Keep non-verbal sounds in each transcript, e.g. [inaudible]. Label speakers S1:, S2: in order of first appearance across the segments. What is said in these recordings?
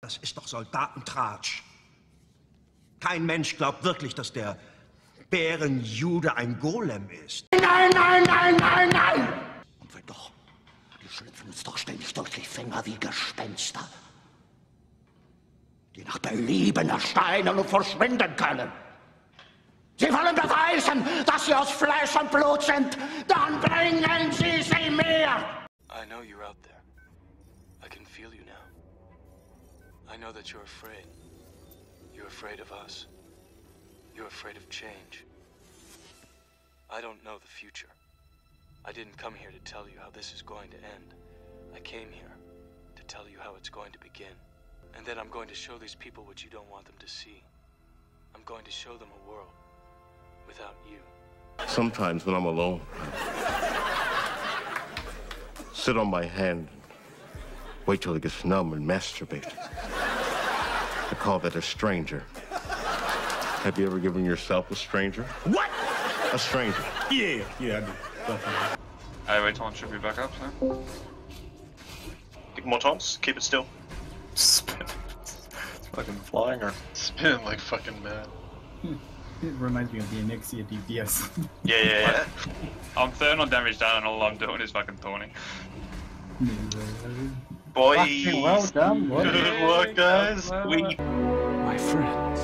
S1: Das ist doch Soldatentratsch. Kein Mensch glaubt wirklich, dass der Bärenjude ein Golem ist.
S2: Nein, nein, nein, nein, nein! Und wenn doch, die schlüpfen uns doch ständig durch die Finger wie Gespenster, die nach Belieben erscheinen und verschwinden können. Sie wollen beweisen, dass sie aus Fleisch und Blut sind. Dann bringen Sie sie mir!
S3: I know you're out there. I can feel you now. I know that you're afraid. You're afraid of us. You're afraid of change. I don't know the future. I didn't come here to tell you how this is going to end. I came here to tell you how it's going to begin. And then I'm going to show these people what you don't want them to see. I'm going to show them a world without you.
S4: Sometimes when I'm alone, sit on my hand and wait till it gets numb and masturbate. I call that a stranger. Have you ever given yourself a stranger?
S2: What?
S4: A stranger.
S5: Yeah, yeah, I do. Definitely.
S6: Hey, wait, on should be back up now.
S7: Couple more times. Keep it still.
S6: Spin. It's fucking flying or spinning like fucking mad. Hmm.
S5: It reminds me of the Onyxia DPS.
S7: Yeah, yeah, yeah.
S6: I'm throwing on damage down and all I'm doing is fucking thorning. [laughs]
S7: Boys.
S8: Fucking well done, boy.
S7: Good [laughs] work, guys. We
S8: My friends.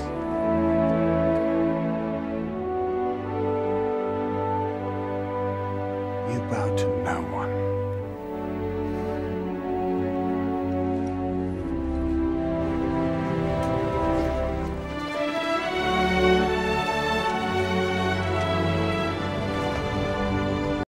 S2: You bow to no one.